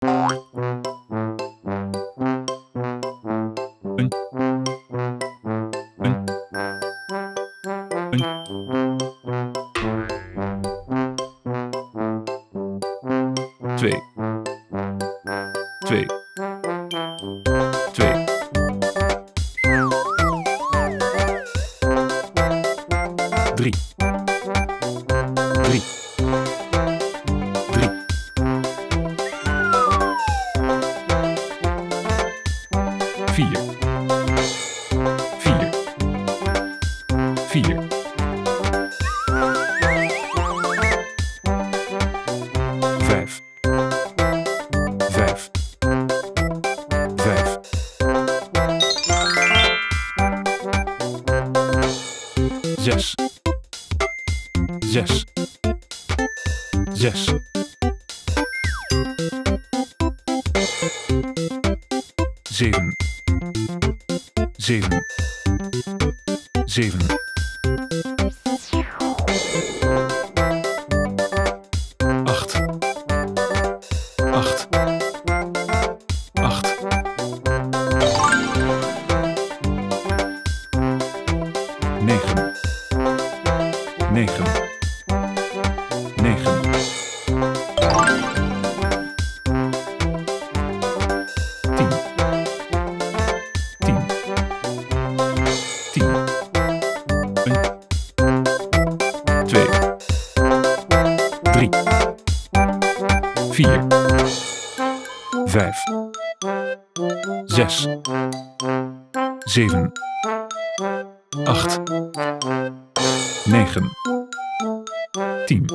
Een. Een. Twee. Twee. Twee. Drie. Drie. Vier. Vier. Vier. Vijf. Vijf. Vijf. Zes. Zes. Zes. Zeven. Zeven. Zeven. Acht. Acht. Acht. Negen. Negen. 4, 5, 6, 7, 8, 9, 10.